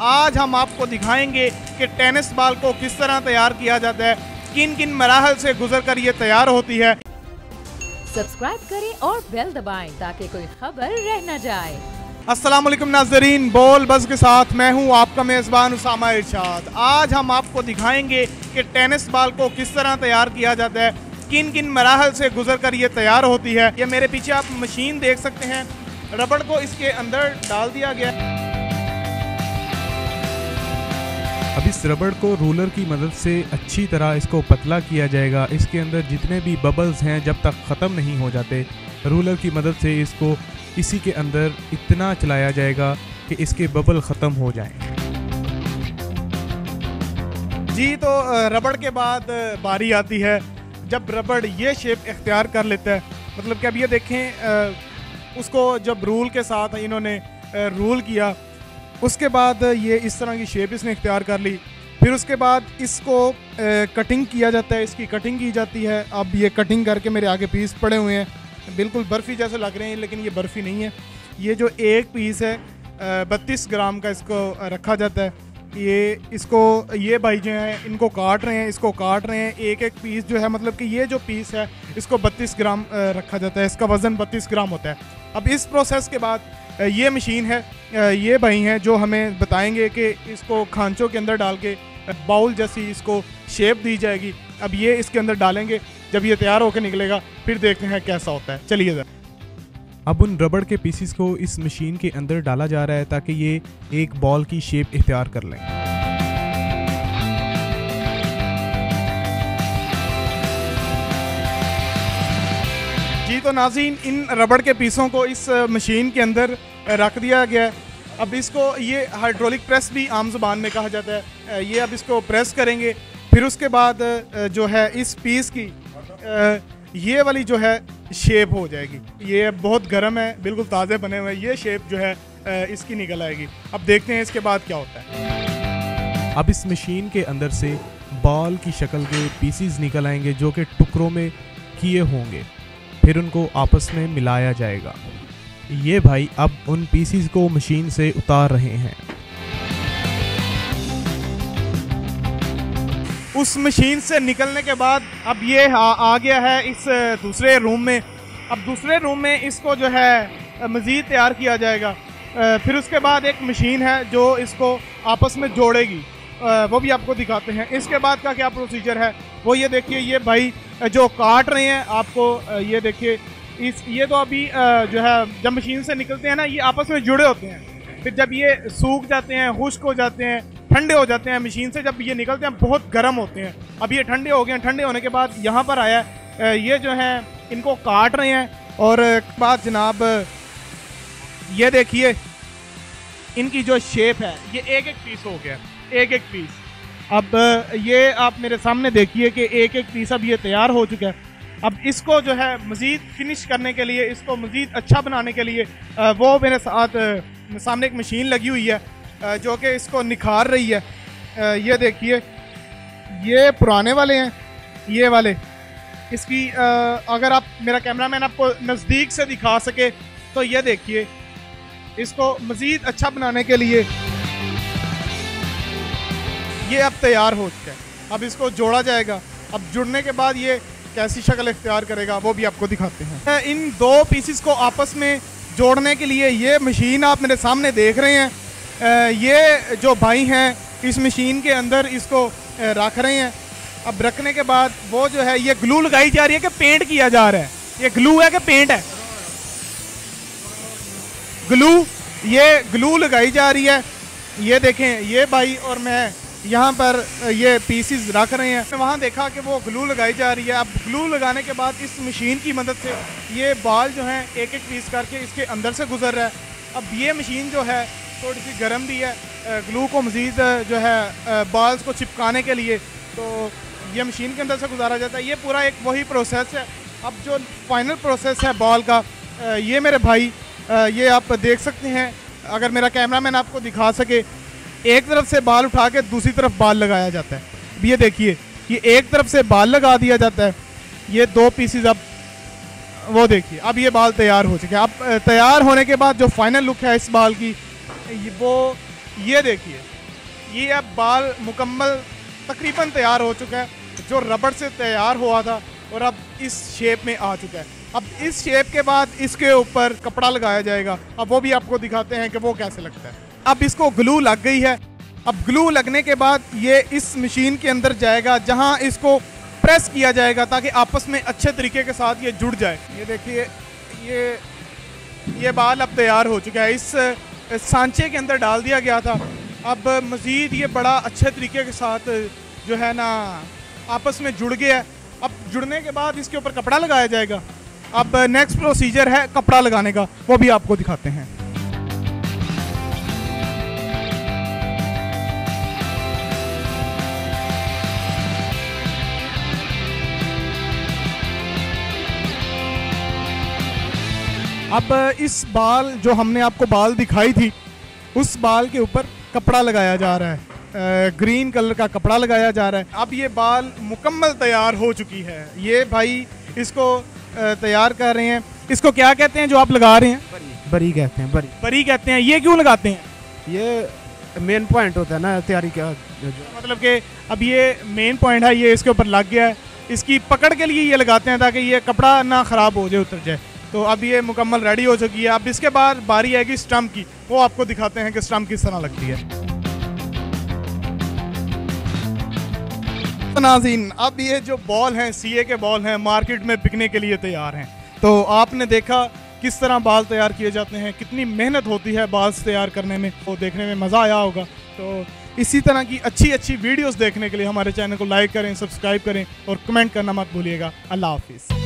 आज हम आपको दिखाएँगे कि टेनिस बॉल को किस तरह तैयार किया जाता है किन किन मराहल से गुजर कर ये तैयार होती है। सब्सक्राइब करें और बेल दबाएँ ताकि कोई खबर रह न जाए। अस्सलाम वालेकुम नाजरीन बोल बस के साथ मैं हूँ आपका मेज़बान उसामा इरशाद। आज हम आपको दिखाएँगे कि टेनिस बॉल को किस तरह तैयार किया जाता है किन किन मराहल से गुजर कर ये तैयार होती है। ये मेरे पीछे आप मशीन देख सकते हैं रबड़ को इसके अंदर डाल दिया गया। अब इस रबड़ को रूलर की मदद से अच्छी तरह इसको पतला किया जाएगा इसके अंदर जितने भी बबल्स हैं, जब तक ख़त्म नहीं हो जाते, रूलर की मदद से इसको इसी के अंदर इतना चलाया जाएगा कि इसके बबल ख़त्म हो जाएँ। जी तो रबड़ के बाद बारी आती है जब रबड़ ये शेप इख्तियार कर लेता है मतलब कि अब ये देखें उसको जब रूल के साथ इन्होंने रूल किया उसके बाद ये इस तरह की शेप इसने इख्तियार कर ली। फिर उसके बाद इसको अ, कटिंग किया जाता है इसकी कटिंग की जाती है। अब ये कटिंग करके मेरे आगे पीस पड़े हुए हैं। बिल्कुल बर्फ़ी जैसे लग रहे हैं लेकिन ये बर्फ़ी नहीं है। ये जो एक पीस है बत्तीस ग्राम का इसको रखा जाता है। ये इसको ये भाई जो हैं इनको काट रहे हैं इसको काट रहे हैं। एक एक पीस जो है मतलब कि ये जो पीस है इसको 32 ग्राम रखा जाता है। इसका वज़न 32 ग्राम होता है। अब इस प्रोसेस के बाद ये मशीन है ये भाई हैं जो हमें बताएँगे कि इसको खांचों के अंदर डाल के बाउल जैसी इसको शेप दी जाएगी। अब ये इसके अंदर डालेंगे, जब ये तैयार होकर निकलेगा, फिर देखते हैं कैसा होता है। चलिए ज़रा अब उन रबड़ के पीसीस को इस मशीन के अंदर डाला जा रहा है ताकि ये एक बॉल की शेप इख्तियार कर लें। जी तो नाजीन, इन रबड़ के पीसों को इस मशीन के अंदर रख दिया गया है। अब इसको ये हाइड्रोलिक प्रेस भी आम ज़ुबान में कहा जाता है। ये अब इसको प्रेस करेंगे, फिर उसके बाद जो है इस पीस की ये वाली जो है शेप हो जाएगी। ये बहुत गर्म है, बिल्कुल ताज़े बने हुए, ये शेप जो है इसकी निकल आएगी। अब देखते हैं इसके बाद क्या होता है। अब इस मशीन के अंदर से बॉल की शक्ल के पीसीज निकल आएँगे, जो कि टुकड़ों में किए होंगे। फिर उनको आपस में मिलाया जाएगा। ये भाई अब उन पीसीज को मशीन से उतार रहे हैं। उस मशीन से निकलने के बाद अब ये आ, आ गया है इस दूसरे रूम में। अब दूसरे रूम में इसको जो है मज़ीद तैयार किया जाएगा। फिर उसके बाद एक मशीन है जो इसको आपस में जोड़ेगी। वो भी आपको दिखाते हैं। इसके बाद का क्या प्रोसीजर है? वो ये देखिए, ये भाई, जो काट रहे हैं आपको ये देखिए, इस, ये तो अभी जो है, जब मशीन से निकलते हैं ना, ये आपस में जुड़े होते हैं। फिर जब ये सूख जाते हैं, खुश्क हो जाते हैं, ठंडे हो जाते हैं मशीन से, जब ये निकलते हैं, बहुत गर्म होते हैं। अब ये ठंडे हो गए हैं, ठंडे होने के बाद यहाँ पर आया ये जो है, इनको काट रहे हैं। और बाद जनाब, ये देखिए, इनकी जो शेप है, ये एक एक पीस हो गया एक एक पीस। अब ये आप मेरे सामने देखिए कि एक एक पीस अब ये तैयार हो चुका है। अब इसको जो है मज़ीद फिनिश करने के लिए, इसको मज़ीद अच्छा बनाने के लिए वो मेरे साथ सामने एक मशीन लगी हुई है जो कि इसको निखार रही है। ये देखिए, ये पुराने वाले हैं, ये वाले। इसकी अगर आप, मेरा कैमरामैन आपको नज़दीक से दिखा सके तो ये देखिए, इसको मज़ीद अच्छा बनाने के लिए ये अब तैयार हो चुका है। अब इसको जोड़ा जाएगा। अब जुड़ने के बाद ये कैसी शक्ल इख्तियार करेगा, वो भी आपको दिखाते हैं। इन दो पीसीस को आपस में जोड़ने के लिए ये मशीन आप मेरे सामने देख रहे हैं। ये जो भाई हैं, इस मशीन के अंदर इसको रख रहे हैं। अब रखने के बाद वो जो है, ये ग्लू लगाई जा रही है कि पेंट किया जा रहा है। ये ग्लू है कि पेंट है? ग्लू ये ग्लू लगाई जा रही है। ये देखें, ये भाई और मैं यहाँ पर ये पीसीज रख रहे हैं। वहाँ देखा कि वो ग्लू लगाई जा रही है। अब ग्लू लगाने के बाद इस मशीन की मदद से ये बाल जो हैं, एक एक पीस करके इसके अंदर से गुजर रहा है। अब ये मशीन जो है थोड़ी सी गर्म भी है ग्लू को मज़ीद जो है बाल्स को चिपकाने के लिए। तो ये मशीन के अंदर से गुजारा जाता है। ये पूरा एक वही प्रोसेस है। अब जो फाइनल प्रोसेस है बॉल का ये मेरे भाई ये आप देख सकते हैं। अगर मेरा कैमरामैन आपको दिखा सके एक तरफ़ से बाल उठा के दूसरी तरफ़ बाल लगाया जाता है। ये देखिए ये एक तरफ़ से बाल लगा दिया जाता है। ये दो पीसीज अब, वो देखिए, अब ये बाल तैयार हो चुके हैं। अब तैयार होने के बाद जो फाइनल लुक है इस बाल की वो, ये देखिए, ये अब बाल मुकम्मल तकरीबन तैयार हो चुका है, जो रबड़ से तैयार हुआ था और अब इस शेप में आ चुका है। अब इस शेप के बाद इसके ऊपर कपड़ा लगाया जाएगा। अब वो भी आपको दिखाते हैं कि वो कैसे लगता है। अब इसको ग्लू लग गई है। अब ग्लू लगने के बाद ये इस मशीन के अंदर जाएगा, जहाँ इसको प्रेस किया जाएगा ताकि आपस में अच्छे तरीके के साथ ये जुड़ जाए। ये देखिए, ये ये बाल अब तैयार हो चुका है। इस सांचे के अंदर डाल दिया गया था। अब मज़ीद ये बड़ा अच्छे तरीके के साथ जो है ना, आपस में जुड़ गया है। अब जुड़ने के बाद इसके ऊपर कपड़ा लगाया जाएगा। अब नेक्स्ट प्रोसीजर है कपड़ा लगाने का। वो भी आपको दिखाते हैं। अब इस बाल जो हमने आपको बाल दिखाई थी उस बाल के ऊपर कपड़ा लगाया जा रहा है। ग्रीन कलर का कपड़ा लगाया जा रहा है। अब ये बाल मुकम्मल तैयार हो चुकी है। ये भाई इसको तैयार कर रहे हैं। इसको क्या कहते हैं जो आप लगा रहे हैं? बरी। कहते हैं बरी। बरी कहते हैं। ये क्यों लगाते हैं? ये मेन पॉइंट होता है ना तैयारी का। जो- जो- मतलब कि अब ये मेन पॉइंट है ये इसके ऊपर लग गया है। इसकी पकड़ के लिए ये लगाते हैं ताकि ये कपड़ा ना ख़राब हो जाए उतर जाए। तो अब ये मुकम्मल रेडी हो चुकी है। अब इसके बाद बारी आएगी स्टम्प की। वो आपको दिखाते हैं कि स्टम्प किस तरह लगती है। तो नाजीन, अब ये जो बॉल हैं सीए के बॉल हैं मार्केट में बिकने के लिए तैयार हैं। तो आपने देखा किस तरह बाल तैयार किए जाते हैं, कितनी मेहनत होती है बाल तैयार करने में, वो देखने में मज़ा आया होगा। तो इसी तरह की अच्छी अच्छी वीडियोस देखने के लिए हमारे चैनल को लाइक करें सब्सक्राइब करें और कमेंट करना मत भूलिएगा। अल्लाह हाफिज़।